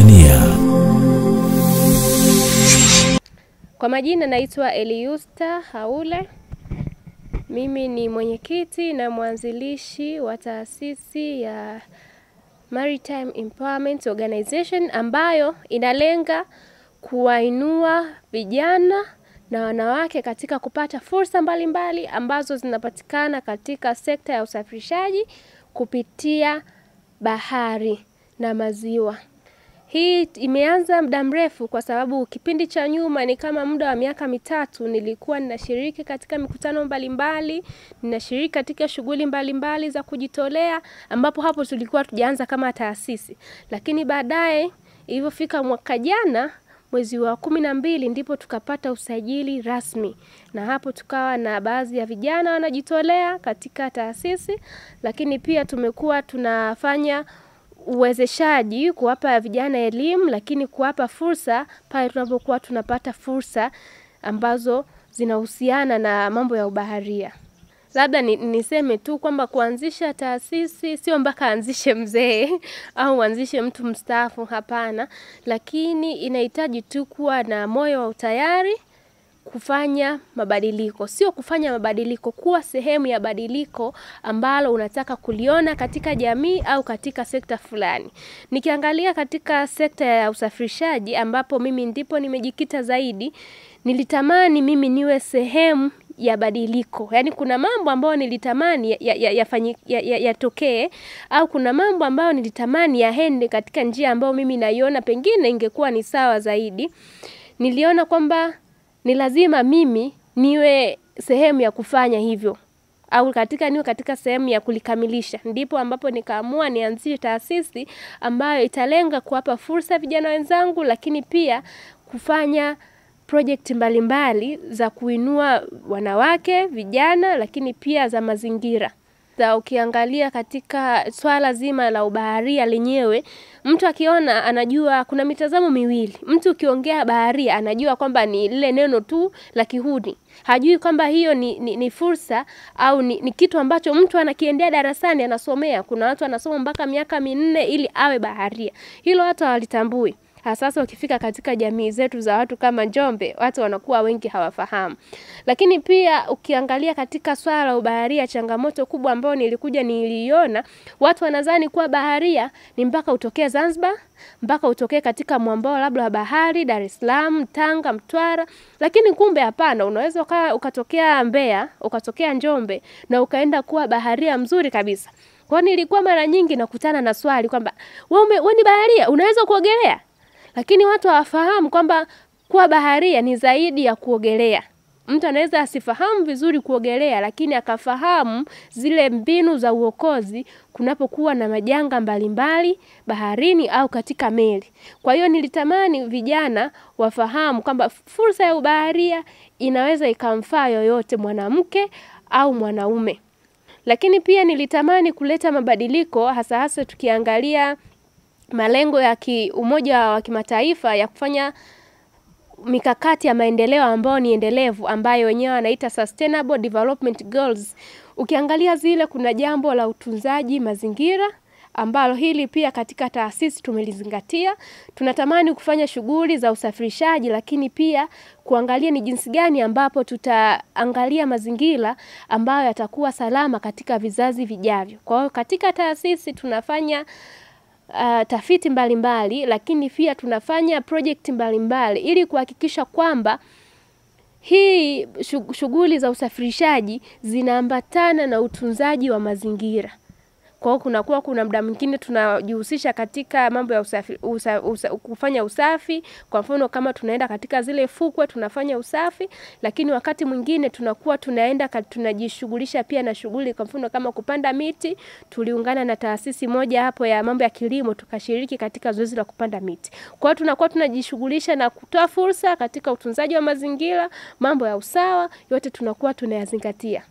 Tanzania. Kwa majina naitwa Eliusta Haule. Mimi ni mwenyekiti na mwanzilishi wa taasisi ya Maritime Empowerment Organization ambayo inalenga kuwainua vijana na wanawake katika kupata fursa mbalimbali mbali ambazo zinapatikana katika sekta ya usafirishaji kupitia bahari na maziwa. Hii imeanza muda mrefu kwa sababu kipindi cha nyuma ni kama muda wa miaka mitatu nilikuwa ninashiriki katika mikutano mbalimbali, ninashiriki katika shughuli mbalimbali za kujitolea ambapo hapo tulikuwa tujaanza kama taasisi. Lakini baadaye ilivyofika mwaka jana mwezi wa kumi na mbili ndipo tukapata usajili rasmi, na hapo tukawa na baadhi ya vijana wanajitolea katika taasisi, lakini pia tumekuwa tunafanya uwezeshaji kuwapa vijana elimu, lakini kuwapa fursa pale tunapokuwa tunapata fursa ambazo zinahusiana na mambo ya ubaharia. Labda ni, niseme tu kwamba kuanzisha taasisi sio mpaka anzishe mzee au anzishe mtu mstaafu, hapana, lakini inahitaji tu kuwa na moyo wa utayari kufanya mabadiliko, sio kufanya mabadiliko, kuwa sehemu ya badiliko ambalo unataka kuliona katika jamii au katika sekta fulani. Nikiangalia katika sekta ya usafirishaji ambapo mimi ndipo nimejikita zaidi, nilitamani mimi niwe sehemu ya badiliko. Yaani kuna mambo ambayo nilitamani yatokee ya, ya, ya, ya, ya au kuna mambo ambayo nilitamani yaende katika njia ambayo mimi naiona pengine ingekuwa ni sawa zaidi. Niliona kwamba ni lazima mimi niwe sehemu ya kufanya hivyo au katika niwe katika sehemu ya kulikamilisha. Ndipo ambapo nikaamua nianzishe taasisi ambayo italenga kuwapa fursa vijana wenzangu, lakini pia kufanya project mbalimbali za kuinua wanawake, vijana, lakini pia za mazingira. Za ukiangalia katika swala zima la ubaharia lenyewe, mtu akiona anajua kuna mitazamo miwili. Mtu ukiongea baharia anajua kwamba ni lile neno tu la kihuni. Hajui kwamba hiyo ni, ni, ni fursa au ni, ni kitu ambacho mtu anakiendea darasani anasomea. Kuna watu anasoma mpaka miaka minne ili awe baharia. Hilo watu hawalitambui. Sasa ukifika katika jamii zetu za watu kama Njombe, watu wanakuwa wengi hawafahamu. Lakini pia ukiangalia katika swala la ubaharia, changamoto kubwa ambayo nilikuja niliiona, watu wanadhani kuwa baharia ni mpaka utokee Zanzibar, mpaka utokee katika mwambao labda wa bahari, Dar es Salaam, Tanga, Mtwara, lakini kumbe hapana, unaweza uka, ukatokea Mbeya, ukatokea Njombe na ukaenda kuwa baharia mzuri kabisa. Kwa nilikuwa mara nyingi nakutana na swali kwamba wewe ni baharia, unaweza kuogelea? Lakini watu hawafahamu kwamba kuwa baharia ni zaidi ya kuogelea. Mtu anaweza asifahamu vizuri kuogelea, lakini akafahamu zile mbinu za uokozi kunapokuwa na majanga mbalimbali baharini au katika meli. Kwa hiyo nilitamani vijana wafahamu kwamba fursa ya ubaharia inaweza ikamfaa yoyote, mwanamke au mwanaume. Lakini pia nilitamani kuleta mabadiliko, hasa hasa tukiangalia malengo ya ki Umoja wa Kimataifa ya kufanya mikakati ya maendeleo ambayo ni endelevu ambayo wenyewe wanaita Sustainable Development Goals. Ukiangalia zile, kuna jambo la utunzaji mazingira ambalo hili pia katika taasisi tumelizingatia. Tunatamani kufanya shughuli za usafirishaji, lakini pia kuangalia ni jinsi gani ambapo tutaangalia mazingira ambayo yatakuwa salama katika vizazi vijavyo. Kwa hiyo katika taasisi tunafanya Uh, tafiti mbalimbali mbali, lakini pia tunafanya project mbalimbali ili kuhakikisha kwamba hii shughuli za usafirishaji zinaambatana na utunzaji wa mazingira. Kwa hiyo kunakuwa kuna muda mwingine tunajihusisha katika mambo ya usafi, usa, usa, kufanya usafi. Kwa mfano kama tunaenda katika zile fukwe tunafanya usafi, lakini wakati mwingine tunakuwa tunaenda tunajishughulisha pia na shughuli, kwa mfano kama kupanda miti. Tuliungana na taasisi moja hapo ya mambo ya kilimo tukashiriki katika zoezi la kupanda miti. Kwa hiyo tunakuwa tunajishughulisha na kutoa fursa katika utunzaji wa mazingira, mambo ya usawa, yote tunakuwa tunayazingatia.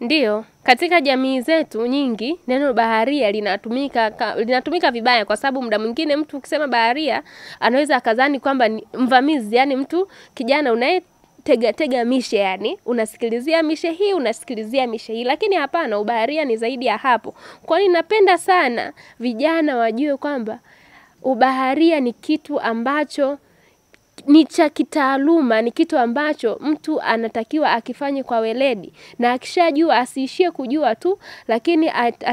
Ndiyo, katika jamii zetu nyingi neno baharia linatumika linatumika vibaya, kwa sababu muda mwingine mtu ukisema baharia anaweza akadhani kwamba ni mvamizi, yani mtu kijana unaye tega tega mishe, yani unasikilizia mishe hii unasikilizia mishe hii, lakini hapana, ubaharia ni zaidi ya hapo. Kwa nini napenda sana vijana wajue kwamba ubaharia ni kitu ambacho ni cha kitaaluma, ni kitu ambacho mtu anatakiwa akifanye kwa weledi, na akishajua asiishie kujua tu, lakini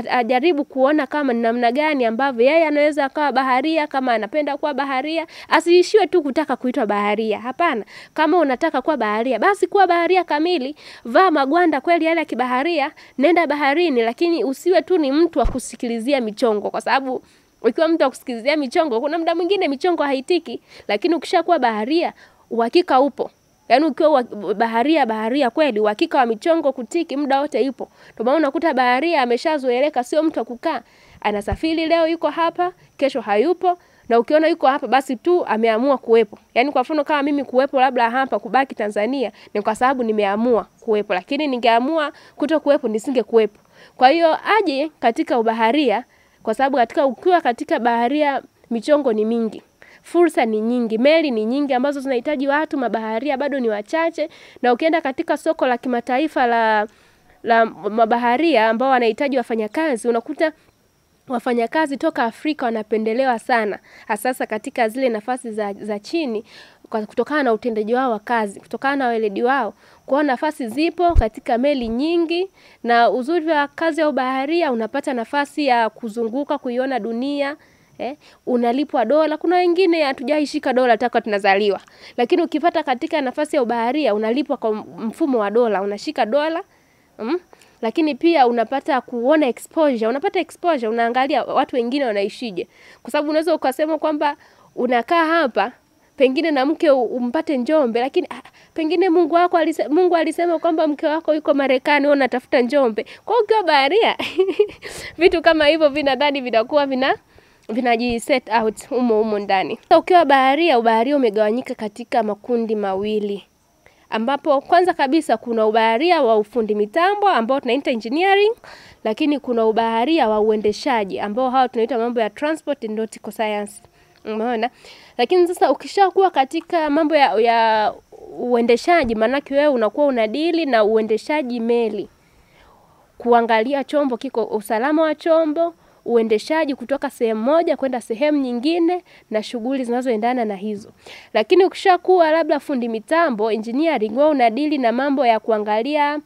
ajaribu kuona kama ni namna gani ambavyo yeye anaweza akawa baharia, kama anapenda kuwa baharia, asiishiwe tu kutaka kuitwa baharia. Hapana, kama unataka kuwa baharia, basi kuwa baharia kamili, vaa magwanda kweli yale ya kibaharia, nenda baharini, lakini usiwe tu ni mtu wa kusikilizia michongo, kwa sababu ukiwa mtu akusikizia michongo, kuna muda mwingine michongo haitiki, lakini ukishakuwa baharia, uhakika upo. Yaani ukiwa baharia baharia kweli, uhakika wa michongo kutiki muda wote ipo. Ndio maana unakuta baharia ameshazoeleka, sio mtu akukaa. Anasafiri leo yuko hapa, kesho hayupo, na ukiona yuko hapa basi tu ameamua kuwepo. Yaani kwa mfano kama mimi kuwepo labda hapa kubaki Tanzania ni kwa sababu nimeamua kuwepo, lakini ningeamua kuto kuwepo nisingekuwepo. Kwa hiyo aje katika ubaharia kwa sababu katika ukiwa katika baharia michongo ni mingi. Fursa ni nyingi, meli ni nyingi ambazo zinahitaji watu, mabaharia bado ni wachache, na ukienda katika soko la kimataifa la la mabaharia ambao wanahitaji wafanyakazi, unakuta wafanyakazi toka Afrika wanapendelewa sana, hasasa katika zile nafasi za, za chini kutokana na utendaji wao wa kazi, kutokana na weledi wao. Kwao nafasi zipo katika meli nyingi, na uzuri wa kazi ya ubaharia unapata nafasi ya kuzunguka, kuiona dunia eh, unalipwa dola. Kuna wengine hatujaishika dola taka tunazaliwa, lakini ukipata katika nafasi ya ubaharia unalipwa kwa mfumo wa dola, unashika dola mm? lakini pia unapata kuona exposure, unapata exposure, unaangalia watu wengine wanaishije, kwa sababu unaweza ukasema kwamba unakaa hapa pengine na mke umpate Njombe, lakini ah, pengine Mungu wako alise, Mungu alisema kwamba mke wako yuko Marekani, wewe unatafuta Njombe. Kwa ukiwa baharia vitu kama hivyo vinadhani vinakuwa vina vinaji set out humo humo ndani. Ukiwa baharia, ubaharia umegawanyika katika makundi mawili ambapo kwanza kabisa kuna ubaharia wa ufundi mitambo ambao tunaita engineering, lakini kuna ubaharia wa uendeshaji ambao hao tunaita mambo ya transport and nautical science. Umeona? Lakini sasa ukishakuwa katika mambo ya, ya uendeshaji, maanake wewe unakuwa unadili na uendeshaji meli kuangalia chombo kiko usalama wa chombo, uendeshaji kutoka sehemu moja kwenda sehemu nyingine na shughuli zinazoendana na hizo. Lakini ukishakuwa labda fundi mitambo engineering, wewe unadili na mambo ya kuangalia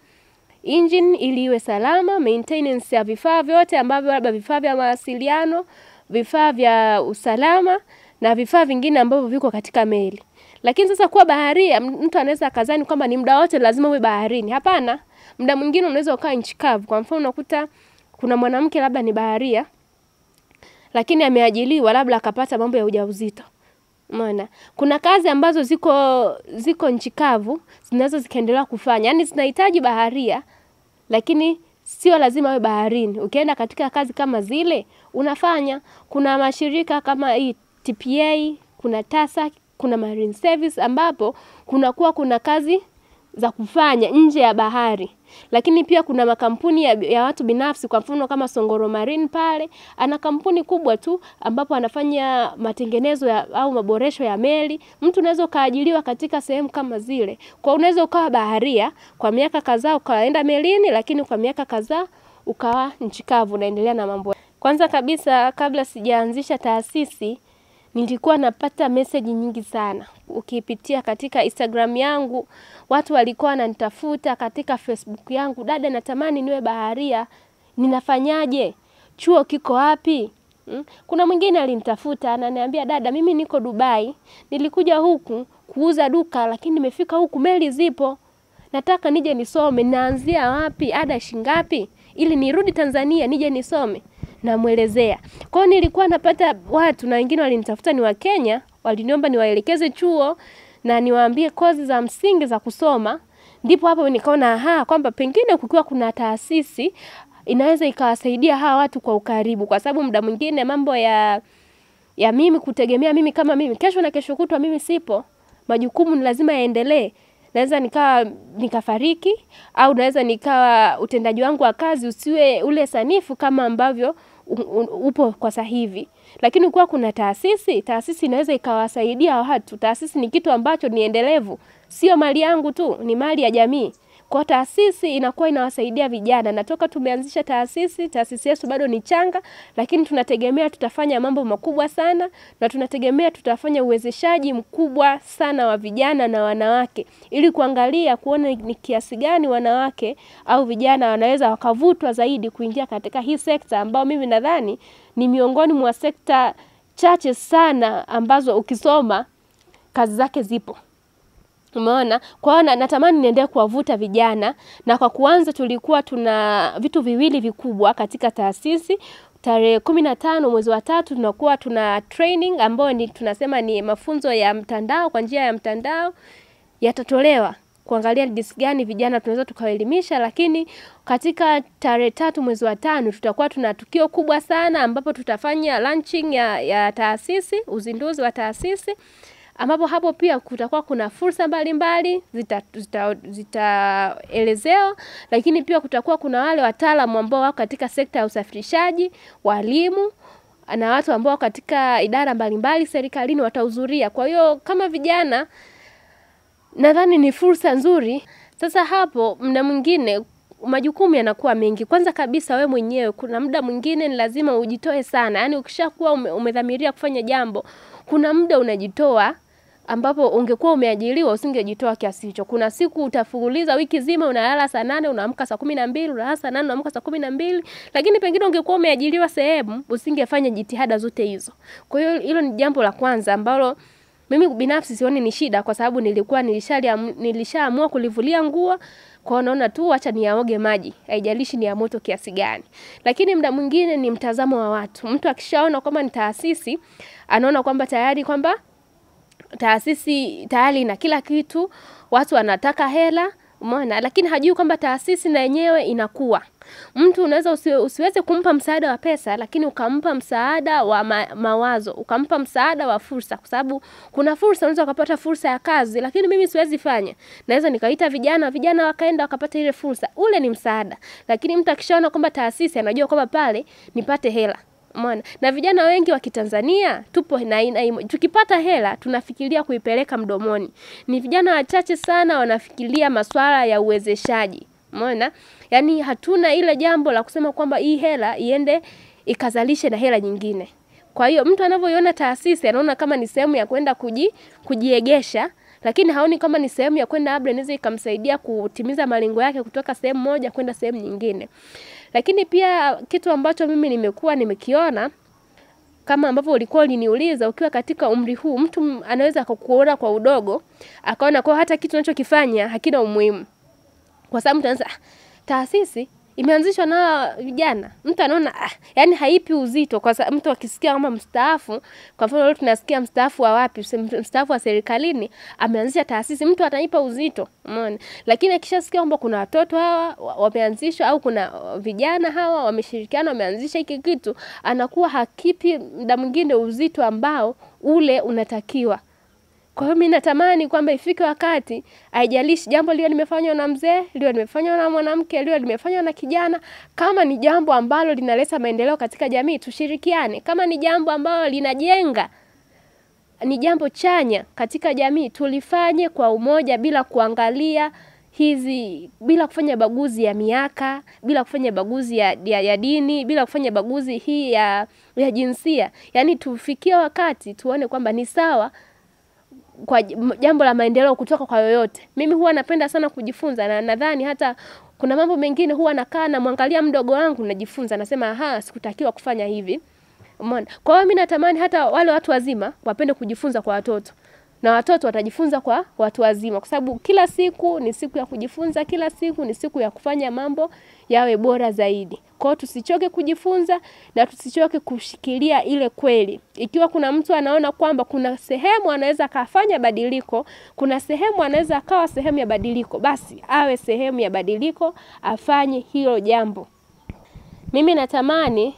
engine ili iwe salama, maintenance ya vifaa vyote ambavyo labda vifaa vya mawasiliano, vifaa vya usalama na vifaa vingine ambavyo viko katika meli. Lakini sasa kuwa baharia, mtu anaweza akazani kwamba ni muda wote lazima uwe baharini. Hapana, muda mwingine unaweza ukaa nchi kavu. Kwa mfano unakuta kuna mwanamke labda ni baharia, lakini ameajiliwa labda akapata mambo ya ujauzito. Umeona? Kuna kazi ambazo ziko ziko nchi kavu zinaweza zikaendelea kufanya. Yaani zinahitaji baharia lakini sio lazima awe baharini. Ukienda katika kazi kama zile unafanya. Kuna mashirika kama hii TPA, kuna TASAC, kuna Marine Service ambapo kunakuwa kuna kazi za kufanya nje ya bahari. Lakini pia kuna makampuni ya, ya watu binafsi kwa mfano kama Songoro Marine pale, ana kampuni kubwa tu ambapo anafanya matengenezo ya, au maboresho ya meli. Mtu unaweza ukaajiliwa katika sehemu kama zile. Kwa unaweza ukawa baharia kwa miaka kadhaa ukaenda melini, lakini kwa miaka kadhaa ukawa nchi kavu unaendelea na mambo. Kwanza kabisa kabla sijaanzisha taasisi nilikuwa napata meseji nyingi sana. Ukipitia katika Instagram yangu, watu walikuwa wananitafuta katika Facebook yangu, dada, natamani niwe baharia, ninafanyaje? Chuo kiko wapi? Mm? Kuna mwingine alinitafuta ananiambia, dada, mimi niko Dubai, nilikuja huku kuuza duka, lakini nimefika huku meli zipo, nataka nije nisome, naanzia wapi? Ada shingapi? Ili nirudi Tanzania nije nisome namwelezea. Kwa hiyo nilikuwa napata watu na wengine walinitafuta ni wa Kenya, waliniomba niwaelekeze chuo na niwaambie kozi za msingi za kusoma. Ndipo hapo nikaona aha, kwamba pengine kukiwa kuna taasisi inaweza ikawasaidia hawa watu kwa ukaribu, kwa sababu muda mwingine mambo ya ya mimi kutegemea mimi kama mimi, kesho na kesho kutwa mimi sipo, majukumu ni lazima yaendelee. Naweza nikawa nikafariki au naweza nikawa utendaji wangu wa kazi usiwe ule sanifu kama ambavyo upo kwa sasa hivi. Lakini kuwa kuna taasisi, taasisi inaweza ikawasaidia watu. Taasisi ni kitu ambacho ni endelevu, sio mali yangu tu, ni mali ya jamii. Kwa taasisi inakuwa inawasaidia vijana, na toka tumeanzisha taasisi, taasisi yetu bado ni changa, lakini tunategemea tutafanya mambo makubwa sana, na tunategemea tutafanya uwezeshaji mkubwa sana wa vijana na wanawake, ili kuangalia kuona ni kiasi gani wanawake au vijana wanaweza wakavutwa zaidi kuingia katika hii sekta ambayo mimi nadhani ni miongoni mwa sekta chache sana ambazo ukisoma kazi zake zipo. Umeona? Kwa hiyo na- natamani niendelee kuwavuta vijana, na kwa kuanza tulikuwa tuna vitu viwili vikubwa katika taasisi. Tarehe kumi na tano mwezi wa tatu tunakuwa tuna training ambayo ni tunasema ni mafunzo ya mtandao kwa njia ya mtandao yatatolewa kuangalia jinsi gani vijana tunaweza tukawaelimisha, lakini katika tarehe tatu mwezi wa tano tutakuwa tuna tukio kubwa sana ambapo tutafanya launching ya, ya taasisi, uzinduzi wa taasisi ambapo hapo pia kutakuwa kuna fursa mbalimbali zitaelezewa zita, zita, lakini pia kutakuwa kuna wale wataalamu ambao wako katika sekta ya usafirishaji, walimu na watu ambao katika idara mbalimbali serikalini watahudhuria. Kwa hiyo kama vijana nadhani ni fursa nzuri. Sasa hapo mda mwingine majukumu yanakuwa mengi. Kwanza kabisa we mwenyewe, kuna muda mwingine ni lazima ujitoe sana, yaani ukishakuwa ume, umedhamiria kufanya jambo, kuna muda unajitoa ambapo ungekuwa umeajiriwa usingejitoa kiasi hicho. Kuna siku utafuguliza wiki zima, unalala saa nane unaamka saa kumi na mbili unalala saa nane unaamka saa kumi na mbili lakini pengine ungekuwa umeajiriwa sehemu usingefanya jitihada zote hizo. Kwa hiyo hilo ni jambo la kwanza ambalo mimi binafsi sioni ni shida, kwa sababu nilikuwa nilishaamua kulivulia nguo kwao, naona tu acha niyaoge maji, haijalishi ni ya moto kiasi gani. Lakini mda mwingine ni mtazamo wa watu. Mtu akishaona kwamba ni taasisi, anaona kwamba tayari kwamba taasisi tayari ina kila kitu, watu wanataka hela, umeona, lakini hajui kwamba taasisi na yenyewe inakuwa. Mtu unaweza usi, usiweze kumpa msaada wa pesa, lakini ukampa msaada wa ma, mawazo, ukampa msaada wa fursa, kwa sababu kuna fursa, unaweza ukapata fursa ya kazi, lakini mimi siwezi fanya. Naweza nikaita vijana, vijana wakaenda wakapata ile fursa, ule ni msaada. Lakini mtu akishaona kwamba taasisi, anajua kwamba pale nipate hela Umeona? Na vijana wengi wa Kitanzania tupo na hii. Tukipata hela tunafikiria kuipeleka mdomoni. Ni vijana wachache sana wanafikiria masuala ya uwezeshaji. Umeona? Yaani hatuna ile jambo la kusema kwamba hii hela iende ikazalishe na hela nyingine. Kwa hiyo mtu anavyoiona taasisi anaona kama ni sehemu ya kwenda kuji, kujiegesha lakini haoni kama ni sehemu ya kwenda labda inaweza ikamsaidia kutimiza malengo yake kutoka sehemu moja kwenda sehemu nyingine. Lakini pia kitu ambacho mimi nimekuwa nimekiona kama ambavyo ulikuwa uliniuliza, ukiwa katika umri huu, mtu anaweza akakuona kwa udogo, akaona kwa hata kitu unachokifanya hakina umuhimu, kwa sababu mtu anaanza taasisi imeanzishwa na vijana. Mtu anaona ah, yani haipi uzito kwa sababu mtu akisikia kwamba mstaafu, kwa mfano leo tunasikia mstaafu wa wapi, mstaafu wa serikalini ameanzisha taasisi, mtu ataipa uzito, umeona. Lakini akishasikia kwamba kuna watoto hawa wameanzishwa au kuna vijana hawa wameshirikiana wameanzisha hiki kitu, anakuwa hakipi muda mwingine uzito ambao ule unatakiwa. Kwa hiyo mimi natamani kwamba ifike wakati, haijalishi jambo liwe limefanywa na mzee, liwe limefanywa na mwanamke, liwe limefanywa na kijana, kama ni jambo ambalo linaleta maendeleo katika jamii, tushirikiane. Kama ni jambo ambalo linajenga, ni jambo chanya katika jamii, tulifanye kwa umoja bila kuangalia hizi bila kufanya baguzi ya miaka, bila kufanya baguzi ya, ya, ya dini, bila kufanya baguzi hii ya, ya jinsia. Yaani tufikie wakati tuone kwamba ni sawa kwa jambo la maendeleo kutoka kwa yoyote. Mimi huwa napenda sana kujifunza na nadhani hata kuna mambo mengine huwa nakaa namwangalia mdogo wangu najifunza, nasema aha, sikutakiwa kufanya hivi. Umeona? Kwa hiyo mimi natamani hata wale watu wazima wapende kujifunza kwa watoto na watoto watajifunza kwa watu wazima, kwa sababu kila siku ni siku ya kujifunza, kila siku ni siku ya kufanya mambo yawe bora zaidi. Kwa hiyo tusichoke kujifunza na tusichoke kushikilia ile kweli. Ikiwa kuna mtu anaona kwamba kuna sehemu anaweza akafanya badiliko, kuna sehemu anaweza akawa sehemu ya badiliko, basi awe sehemu ya badiliko, afanye hilo jambo. Mimi natamani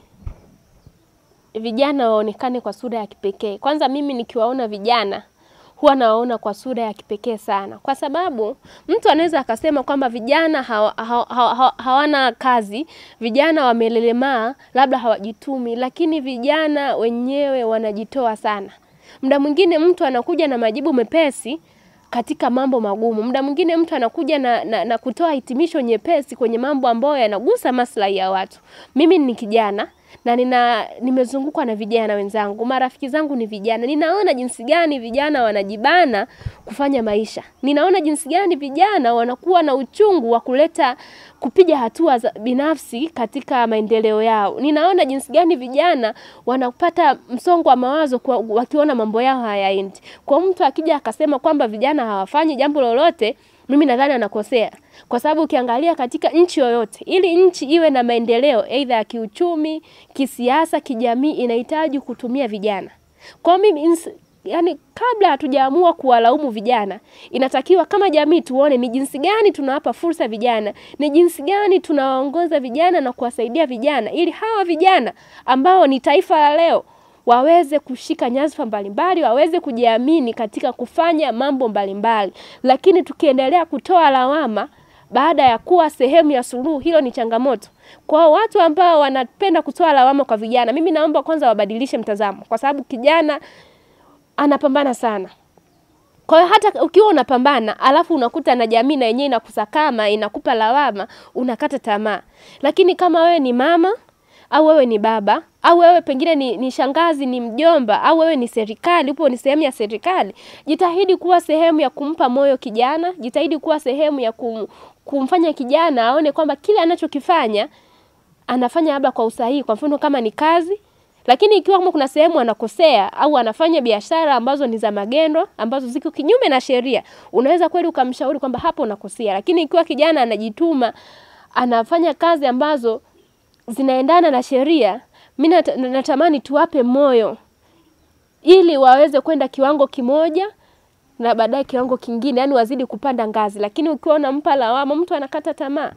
vijana waonekane kwa sura ya kipekee. Kwanza mimi nikiwaona vijana huwa nawaona kwa sura ya kipekee sana, kwa sababu mtu anaweza akasema kwamba vijana hawana ha, ha, ha, hawana kazi, vijana wamelelemaa, labda hawajitumi, lakini vijana wenyewe wanajitoa sana. Muda mwingine mtu anakuja na majibu mepesi katika mambo magumu. Muda mwingine mtu anakuja na, na, na kutoa hitimisho nyepesi kwenye mambo ambayo yanagusa maslahi ya watu. Mimi ni kijana na nina nimezungukwa na vijana wenzangu, marafiki zangu ni vijana. Ninaona jinsi gani vijana wanajibana kufanya maisha. Ninaona jinsi gani vijana wanakuwa na uchungu wa kuleta kupiga hatua za binafsi katika maendeleo yao. Ninaona jinsi gani vijana wanapata msongo wa mawazo kwa, wakiona mambo yao hayaendi. Kwa mtu akija akasema kwamba vijana hawafanyi jambo lolote, mimi nadhani anakosea, kwa sababu ukiangalia katika nchi yoyote, ili nchi iwe na maendeleo aidha ya kiuchumi, kisiasa, kijamii, inahitaji kutumia vijana. Kwa mimi yani, kabla hatujaamua kuwalaumu vijana, inatakiwa kama jamii tuone ni jinsi gani tunawapa fursa vijana, ni jinsi gani tunawaongoza vijana na kuwasaidia vijana, ili hawa vijana ambao ni taifa la leo waweze kushika nyadhifa mbalimbali, waweze kujiamini katika kufanya mambo mbalimbali. mbali. Lakini tukiendelea kutoa lawama baada ya kuwa sehemu ya suluhu, hilo ni changamoto. Kwa watu ambao wanapenda kutoa lawama kwa vijana, mimi naomba kwanza wabadilishe mtazamo, kwa sababu kijana anapambana sana. Kwa hiyo hata ukiwa unapambana alafu unakuta na jamii na yenyewe inakusakama, inakupa lawama, unakata tamaa. Lakini kama wewe ni mama au wewe ni baba au wewe pengine ni, ni shangazi, ni mjomba au wewe ni serikali, upo ni sehemu ya serikali, jitahidi kuwa sehemu ya kumpa moyo kijana, jitahidi kuwa sehemu ya kum, kumfanya kijana aone kwamba kile anachokifanya anafanya labda kwa usahihi. Kwa mfano kama ni kazi, lakini ikiwa kama kuna sehemu anakosea au anafanya biashara ambazo ni za magendo ambazo ziko kinyume na sheria, unaweza kweli ukamshauri kwamba hapo unakosea. Lakini ikiwa kijana anajituma, anafanya kazi ambazo zinaendana na sheria, mi natamani tuwape moyo ili waweze kwenda kiwango kimoja na baadaye kiwango kingine, yani wazidi kupanda ngazi. Lakini ukiwa unampa lawama, mtu anakata tamaa.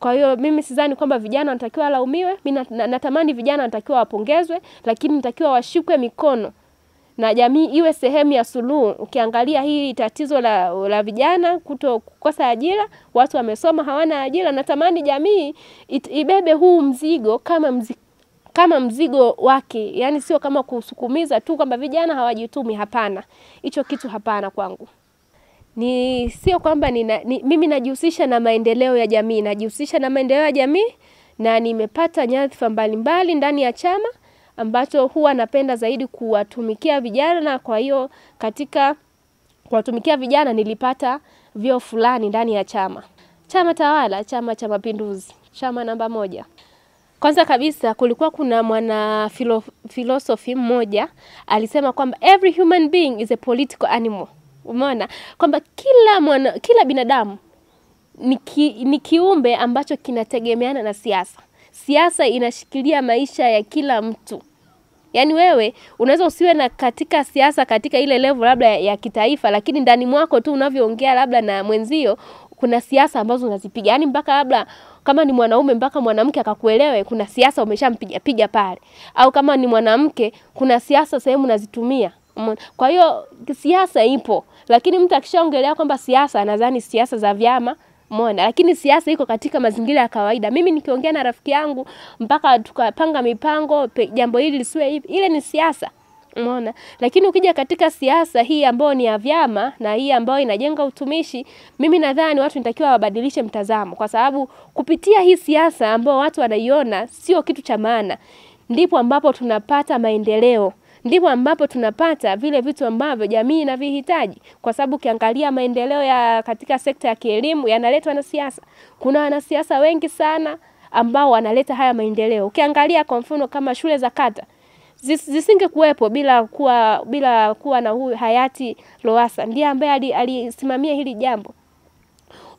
Kwa hiyo mimi sidhani kwamba vijana wanatakiwa walaumiwe. Mimi natamani vijana wanatakiwa wapongezwe, lakini natakiwa washikwe mikono na jamii iwe sehemu ya suluhu. Ukiangalia hii tatizo la, la vijana kuto kukosa ajira, watu wamesoma hawana ajira, natamani jamii it, ibebe huu mzigo kama mzigo kama mzigo wake, yani sio kama kusukumiza tu kwamba vijana hawajitumi. Hapana, hicho kitu hapana kwangu. Ni sio kwamba ni, mimi najihusisha na maendeleo ya jamii, najihusisha na maendeleo ya jamii na nimepata nyadhifa mbalimbali ndani ya chama ambacho huwa napenda zaidi kuwatumikia vijana, na kwa hiyo katika kuwatumikia vijana nilipata vyeo fulani ndani ya chama. Chama tawala, Chama cha Mapinduzi, chama namba moja. Kwanza kabisa kulikuwa kuna mwana filo, philosophy mmoja alisema kwamba every human being is a political animal. Umeona kwamba kila mwana, kila binadamu ni, ki, ni kiumbe ambacho kinategemeana na siasa. Siasa inashikilia maisha ya kila mtu. Yaani wewe unaweza usiwe na katika siasa katika ile level labda ya, ya kitaifa, lakini ndani mwako tu unavyoongea labda na mwenzio kuna siasa ambazo unazipiga. Yaani mpaka labda kama ni mwanaume mpaka mwanamke akakuelewe, kuna siasa umeshampiga piga pale. Au kama ni mwanamke, kuna siasa sehemu unazitumia. Kwa hiyo siasa ipo, lakini mtu akishaongelea kwamba siasa nadhani siasa za vyama Umeona, lakini siasa iko katika mazingira ya kawaida. Mimi nikiongea na rafiki yangu mpaka tukapanga mipango, pe, jambo hili lisiwe hivi, ile ni siasa. Umeona, lakini ukija katika siasa hii ambayo ni ya vyama na hii ambayo inajenga utumishi, mimi nadhani watu nitakiwa wabadilishe mtazamo, kwa sababu kupitia hii siasa ambayo watu wanaiona sio kitu cha maana, ndipo ambapo tunapata maendeleo ndipo ambapo tunapata vile vitu ambavyo jamii inavihitaji, kwa sababu ukiangalia maendeleo ya katika sekta ya kielimu yanaletwa na siasa. Kuna wanasiasa wengi sana ambao wanaleta haya maendeleo. Ukiangalia kwa mfano kama shule za kata zis, zisinge kuwepo bila kuwa bila kuwa na huyu hayati Lowassa, ndiye ambaye alisimamia hili jambo.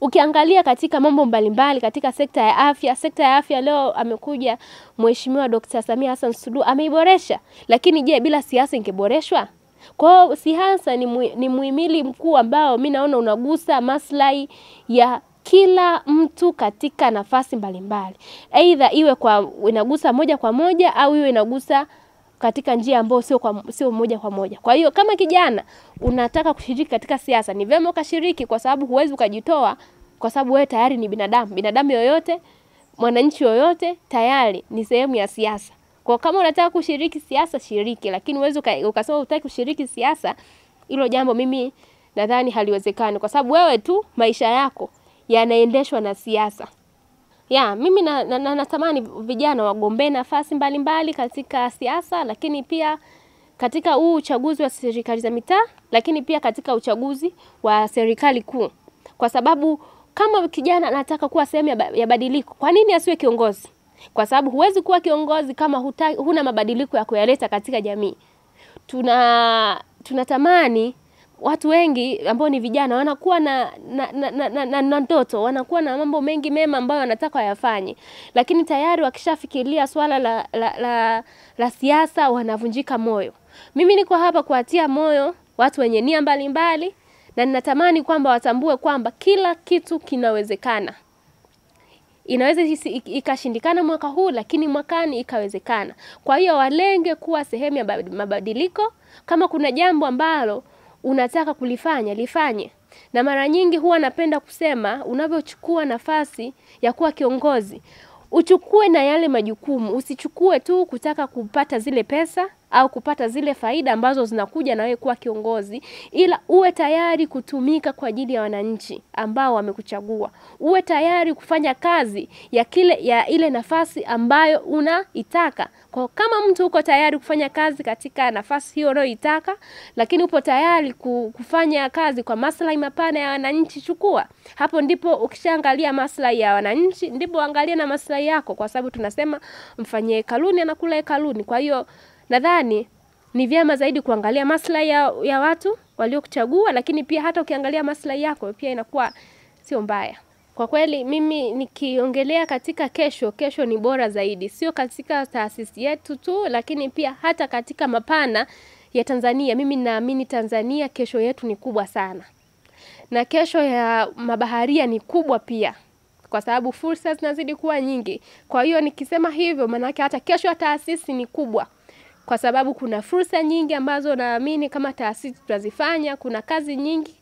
Ukiangalia katika mambo mbalimbali katika sekta ya afya, sekta ya afya leo amekuja Mheshimiwa Dr. Samia Hassan Suluhu ameiboresha, lakini je, bila siasa ingeboreshwa? Kwa hiyo siasa ni, mu, ni muhimili mkuu ambao mi naona unagusa maslahi ya kila mtu katika nafasi mbalimbali, aidha iwe kwa inagusa moja kwa moja au iwe inagusa katika njia ambayo sio kwa sio moja kwa moja. Kwa hiyo kama kijana unataka kushiriki katika siasa, ni vema ukashiriki, kwa sababu huwezi ukajitoa, kwa sababu wewe tayari ni binadamu. Binadamu yoyote, mwananchi yoyote tayari ni sehemu ya siasa. Kwa kama unataka kushiriki siasa, shiriki, lakini huwezi ukasema utaki kushiriki siasa, hilo jambo mimi nadhani haliwezekani, kwa sababu wewe tu maisha yako yanaendeshwa na siasa. Ya, mimi na, na, na, natamani vijana wagombee nafasi mbalimbali katika siasa, lakini pia katika huu uchaguzi wa serikali za mitaa, lakini pia katika uchaguzi wa serikali kuu, kwa sababu kama kijana anataka kuwa sehemu ya, ya badiliko, kwa nini asiwe kiongozi? Kwa sababu huwezi kuwa kiongozi kama huta, huna mabadiliko ya kuyaleta katika jamii. Tuna tunatamani watu wengi ambao ni vijana wanakuwa na na, na, na, na, na, ndoto, wanakuwa na mambo mengi mema ambayo wanataka wayafanye, lakini tayari wakishafikiria swala la, la, la, la siasa wanavunjika moyo. Mimi niko hapa kuwatia moyo watu wenye nia mbalimbali, na ninatamani kwamba watambue kwamba kila kitu kinawezekana. Inaweza ikashindikana mwaka huu, lakini mwakani ikawezekana. Kwa hiyo walenge kuwa sehemu ya mabadiliko. Kama kuna jambo ambalo unataka kulifanya lifanye. Na mara nyingi huwa napenda kusema, unavyochukua nafasi ya kuwa kiongozi, uchukue na yale majukumu, usichukue tu kutaka kupata zile pesa au kupata zile faida ambazo zinakuja na wewe kuwa kiongozi, ila uwe tayari kutumika kwa ajili ya wananchi ambao wamekuchagua. Uwe tayari kufanya kazi ya kile ya ile nafasi ambayo unaitaka. Kwa kama mtu uko tayari kufanya kazi katika nafasi hiyo unayoitaka, lakini upo tayari kufanya kazi kwa maslahi mapana ya wananchi, chukua. Hapo ndipo ukishaangalia maslahi ya wananchi, ndipo angalia na maslahi yako, kwa sababu tunasema mfanyie hekaluni anakula hekaluni. Kwa hiyo nadhani ni vyema zaidi kuangalia maslahi ya, ya watu waliokuchagua, lakini pia hata ukiangalia maslahi yako pia inakuwa sio mbaya. Kwa kweli mimi nikiongelea katika kesho, kesho ni bora zaidi, sio katika taasisi yetu tu, lakini pia hata katika mapana ya Tanzania. Mimi naamini Tanzania kesho yetu ni kubwa sana, na kesho ya mabaharia ni kubwa pia, kwa sababu fursa zinazidi kuwa nyingi. Kwa hiyo nikisema hivyo, maanake hata kesho ya taasisi ni kubwa kwa sababu kuna fursa nyingi ambazo naamini kama taasisi tutazifanya. Kuna kazi nyingi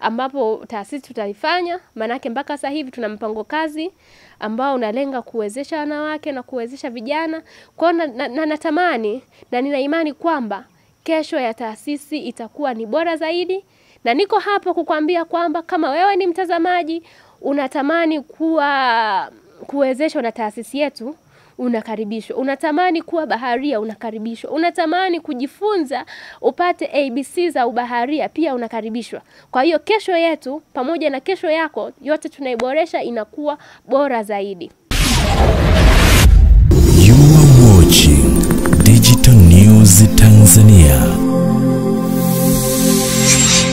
ambapo taasisi tutaifanya, maanake mpaka sasa hivi tuna mpango kazi ambao unalenga kuwezesha wanawake na kuwezesha vijana. Kwa hiyo na, na, natamani na nina imani kwamba kesho ya taasisi itakuwa ni bora zaidi, na niko hapo kukwambia kwamba kama wewe ni mtazamaji unatamani kuwa kuwezeshwa na taasisi yetu unakaribishwa. Unatamani kuwa baharia, unakaribishwa. Unatamani kujifunza upate ABC za ubaharia, pia unakaribishwa. Kwa hiyo kesho yetu pamoja na kesho yako yote tunaiboresha inakuwa bora zaidi.